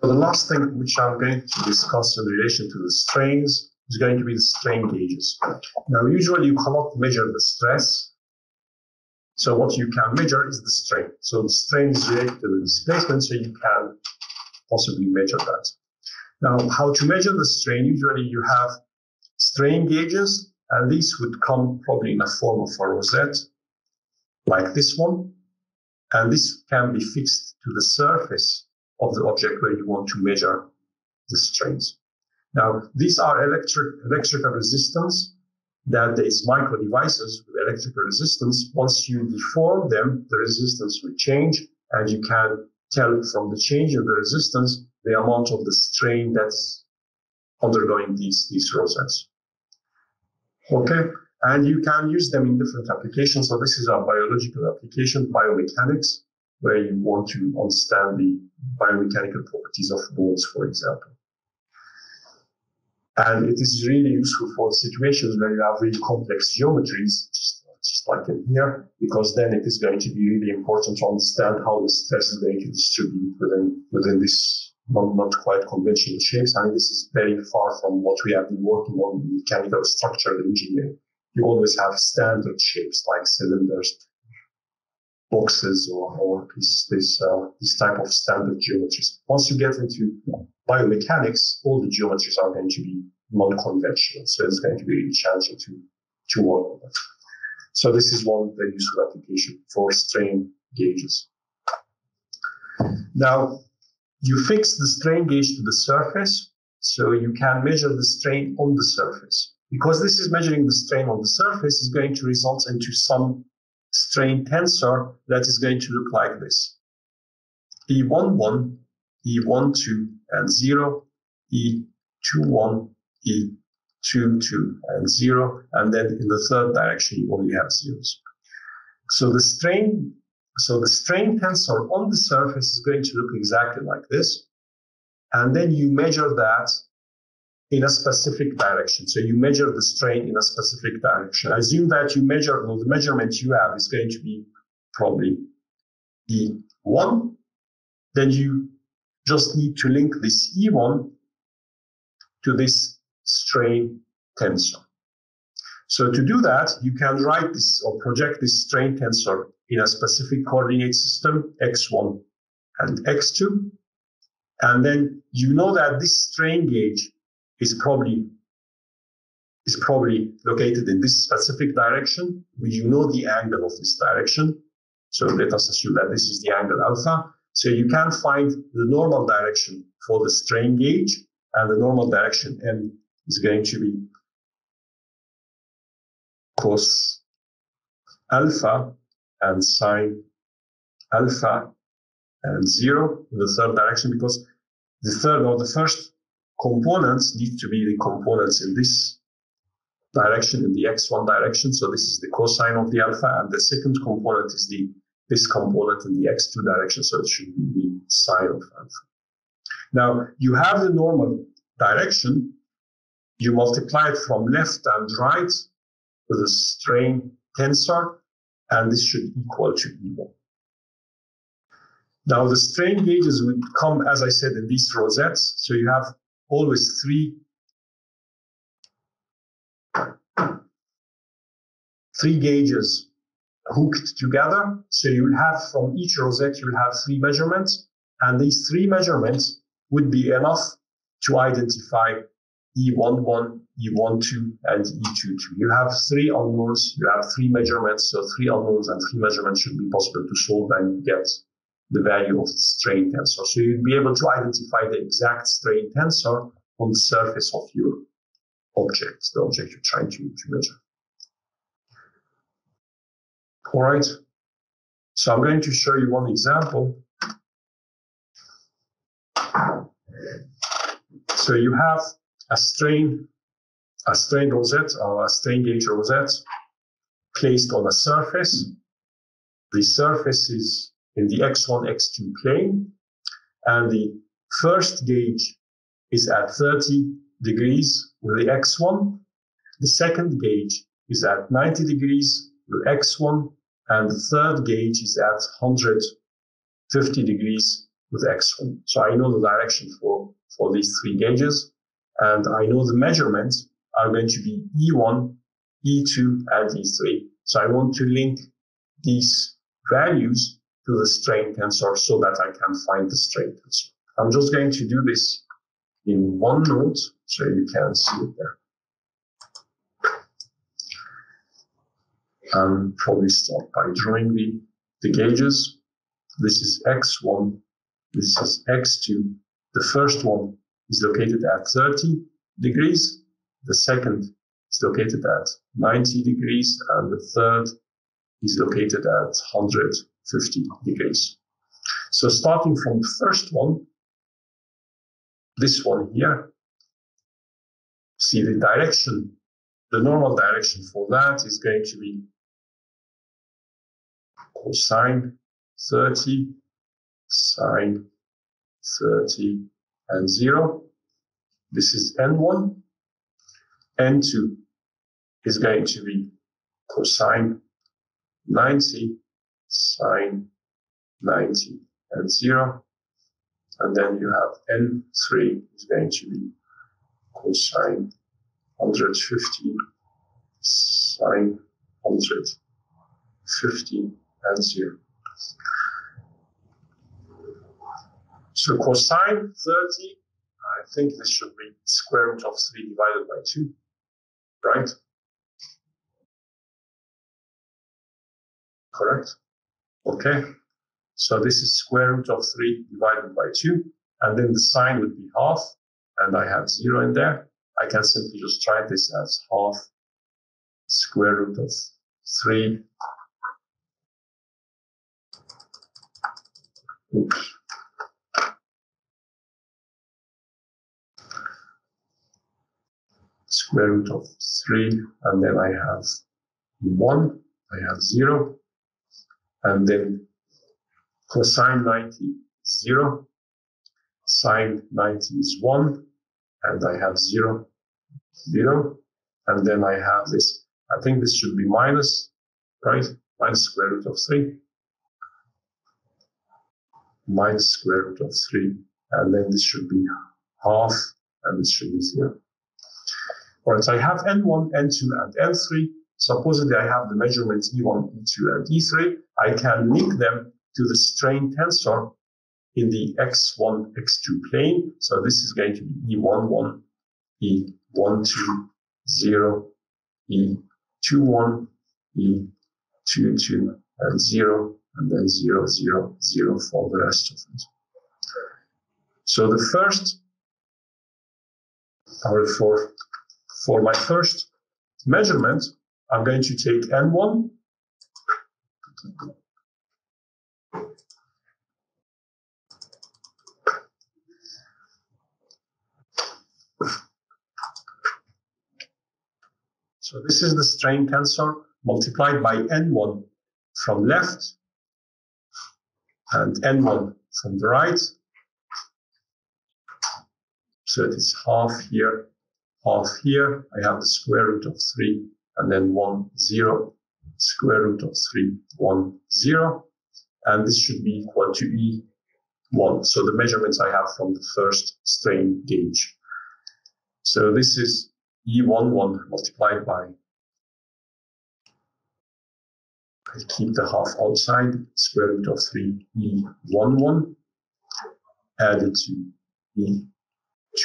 So the last thing which I'm going to discuss in relation to the strains is going to be the strain gauges. Now, usually you cannot measure the stress. So what you can measure is the strain. So the strain is related to the displacement, so you can possibly measure that. Now, how to measure the strain? Usually you have strain gauges, and these would come probably in a form of a rosette, like this one. And this can be fixed to the surface of the object where you want to measure the strains. Now, these are electric, electrical resistance that is micro devices with electrical resistance. Once you deform them, the resistance will change and you can tell from the change in the resistance the amount of the strain that's undergoing these, these rosettes. Okay. And you can use them in different applications. So this is a biological application, biomechanics, where you want to understand the biomechanical properties of bones, for example. And it is really useful for situations where you have really complex geometries, just, just like in here, because then it is going to be really important to understand how the stress is going to distribute within, within this not, not quite conventional shapes. Mean, this is very far from what we have been working on in mechanical structural engineering. You always have standard shapes like cylinders, boxes, or, or this, this, uh, this type of standard geometries. Once you get into biomechanics, all the geometries are going to be non-conventional. So it's going to be really challenging to, to work with. So this is one very useful application for strain gauges. Now, you fix the strain gauge to the surface, so you can measure the strain on the surface. Because this is measuring the strain on the surface is going to result into some strain tensor that is going to look like this. E11, E12, and 0, E21, E22, and 0. And then in the third direction, you only have zeros. So the strain so the strain tensor on the surface is going to look exactly like this. And then you measure that in a specific direction. So you measure the strain in a specific direction. Assume that you measure, well, the measurement you have is going to be probably E1. Then you just need to link this E1 to this strain tensor. So to do that, you can write this or project this strain tensor in a specific coordinate system, x1 and x2. And then you know that this strain gauge is probably is probably located in this specific direction. You know the angle of this direction. So let us assume that this is the angle alpha. So you can find the normal direction for the strain gauge and the normal direction n is going to be cos alpha and sine alpha and zero in the third direction because the third or the first components need to be the components in this direction in the x1 direction. So this is the cosine of the alpha and the second component is the this component in the x2 direction. So it should be the sine of alpha. Now you have the normal direction. You multiply it from left and right with a strain tensor and this should equal to E1. Now the strain gauges would come, as I said, in these rosettes. So you have always three, three gauges hooked together. So you will have from each rosette, you will have three measurements. And these three measurements would be enough to identify E11, E12, and E22. You have three unknowns, you have three measurements, so three unknowns and three measurements should be possible to solve and get the value of the strain tensor. So you'd be able to identify the exact strain tensor on the surface of your object, the object you're trying to, to measure. All right. So I'm going to show you one example. So you have a strain, a strain rosette or a strain gauge rosette placed on a surface. The surface is in the x1, x2 plane, and the first gauge is at 30 degrees with the x1. The second gauge is at 90 degrees with x1, and the third gauge is at 150 degrees with x1. So I know the direction for, for these three gauges and I know the measurements are going to be E1, E2, and E3. So I want to link these values to the strain tensor so that I can find the strain tensor. I'm just going to do this in OneNote so you can see it there. And probably start by drawing the, the gauges. This is X1, this is X2. The first one is located at 30 degrees. The second is located at 90 degrees. And the third is located at 150 degrees. So starting from the first one, this one here, see the direction, the normal direction for that is going to be cosine 30, sine 30, and 0. This is n1. n2 is going to be cosine 90, sine 90, and 0. And then you have n3 is going to be cosine 150, sine 150, and 0. So cosine 30, I think this should be square root of 3 divided by 2, right? Correct? Okay. So this is square root of 3 divided by 2. And then the sine would be half. And I have 0 in there. I can simply just write this as half square root of 3. Oops. square root of 3, and then I have 1, I have 0, and then cosine 90 is 0, sine 90 is 1, and I have 0, 0, and then I have this, I think this should be minus, right? Minus square root of 3, minus square root of 3, and then this should be half, and this should be 0. All right, so I have N1, N2, and N3. Supposedly I have the measurements E1, E2, and E3. I can link them to the strain tensor in the X1, X2 plane. So this is going to be E11, E12, 0, E21, E22, and 0, and then 0, 0, 0 for the rest of it. So the first, or for for my first measurement, I'm going to take N1. So this is the strain tensor multiplied by N1 from left and N1 from the right. So it is half here half here, I have the square root of 3 and then 1, 0, square root of 3, 1, 0. And this should be equal to E1. So the measurements I have from the first strain gauge. So this is E11 multiplied by, I keep the half outside, square root of 3, E11, added to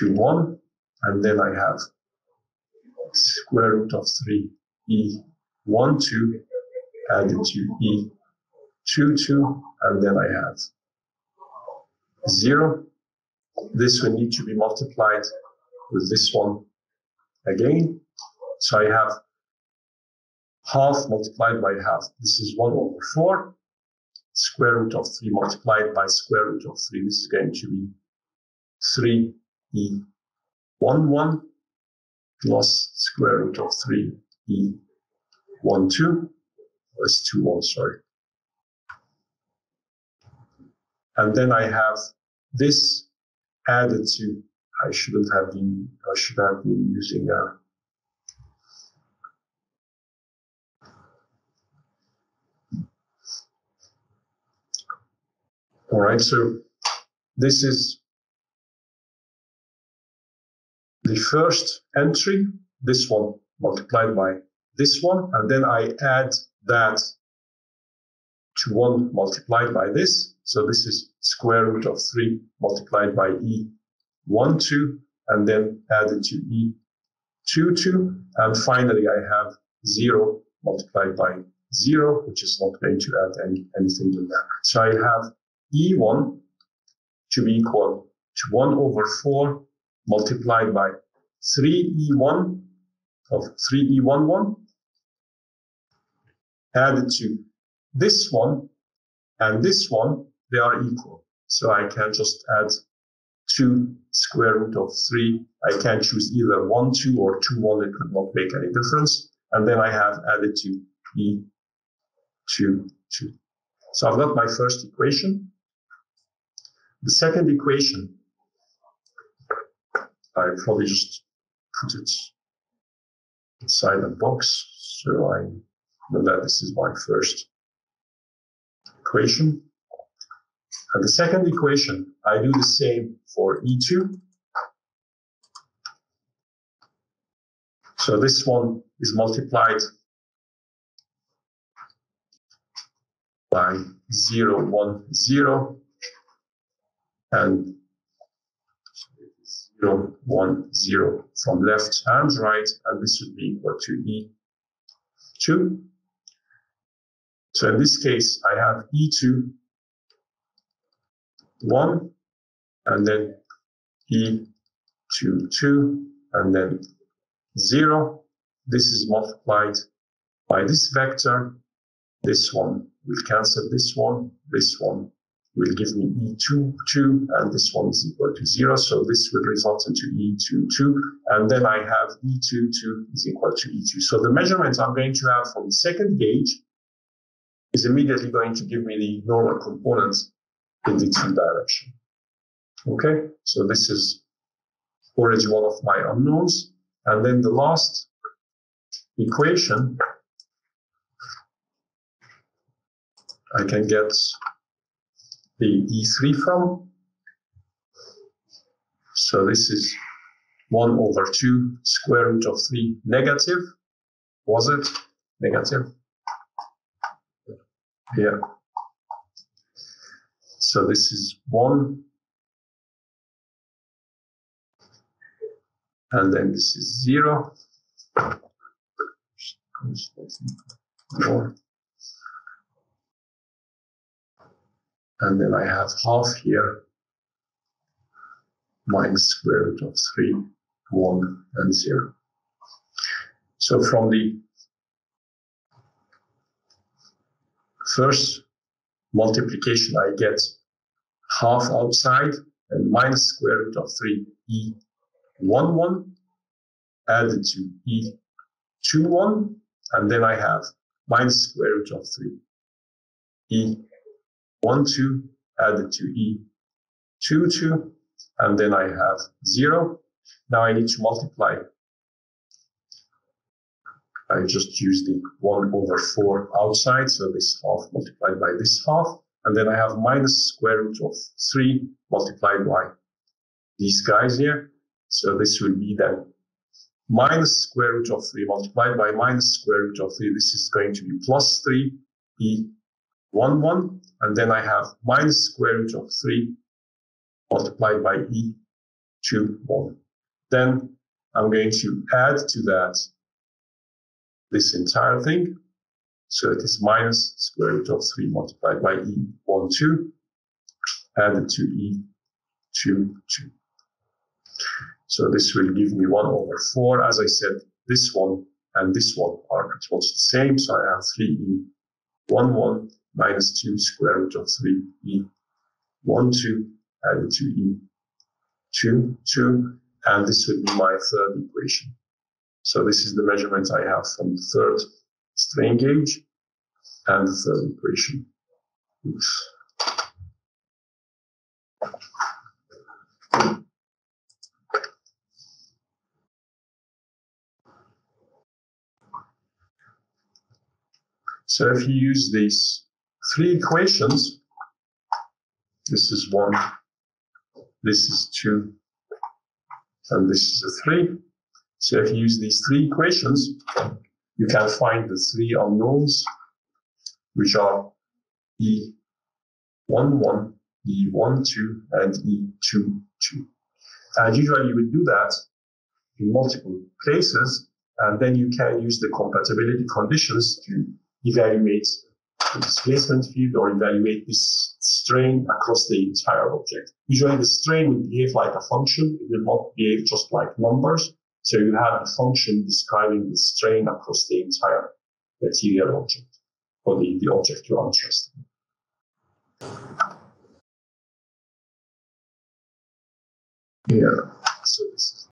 E21, and then I have square root of 3 e 1 2 add added to e 2 2 and then I have 0. This will need to be multiplied with this one again. So I have half multiplied by half. This is 1 over 4. Square root of 3 multiplied by square root of 3. This is going to be 3e 1 1 plus square root of 3e 1 2 plus 2 1 sorry. And then I have this added to I shouldn't have been I should have been using a all right so this is the first entry, this one multiplied by this one, and then I add that to 1 multiplied by this. So this is square root of 3 multiplied by e 1, 2, and then added to e 2, 2. And finally, I have 0 multiplied by 0, which is not going to add any, anything to that. So I have e1 to be equal to 1 over 4 multiplied by 3e1 of 3e11 added to this one and this one, they are equal. So I can just add 2 square root of 3. I can choose either 1, 2 or 2, 1. It would not make any difference. And then I have added to e 2, 2. So I've got my first equation. The second equation, I probably just put it inside a box. So I know that this is my first equation. And the second equation, I do the same for E2. So this one is multiplied by 0, 1, 0, and 0, 1, 0 from left and right, and this would be equal to E2. So in this case, I have E2 1, and then E2 2, and then 0. This is multiplied by this vector. This one will cancel this one. This one will give me E2 2, and this one is equal to 0. So this will result into E2 2, and then I have E2 2 is equal to E2. So the measurement I'm going to have from the second gauge is immediately going to give me the normal components in the t direction. Okay, so this is already one of my unknowns. And then the last equation, I can get the E3 from. So this is 1 over 2 square root of 3 negative. Was it negative? here. So this is one. And then this is zero. More. And then I have half here minus square root of 3, 1, and 0. So from the first multiplication, I get half outside and minus square root of 3 e 1 1 added to e 2 1 and then I have minus square root of 3 e 1 2 added to e 2 2 and then I have 0. Now I need to multiply I just use the 1 over 4 outside, so this half multiplied by this half, and then I have minus square root of 3 multiplied by these guys here. So this will be then minus square root of 3 multiplied by minus square root of 3. This is going to be plus 3 e 1 1, and then I have minus square root of 3 multiplied by e 2 1. Then I'm going to add to that this entire thing. So it is minus square root of 3 multiplied by e1, 2, added to e2, 2. So this will give me 1 over 4. As I said, this one and this one are pretty much the same. So I have 3e1, 1 minus 2 square root of 3e1, 2 added to e2, 2. And this would be my third equation. So this is the measurement I have from the third strain gauge and the third equation. Oops. So if you use these three equations, this is one this is 2, and this is a 3. So if you use these three equations, you can find the three unknowns, which are E11, E12, and E22. And usually you would do that in multiple places, and then you can use the compatibility conditions to evaluate displacement field or evaluate this strain across the entire object. Usually the strain will behave like a function. It will not behave just like numbers. So you have a function describing the strain across the entire material object or the, the object you're interested in. Here, so this is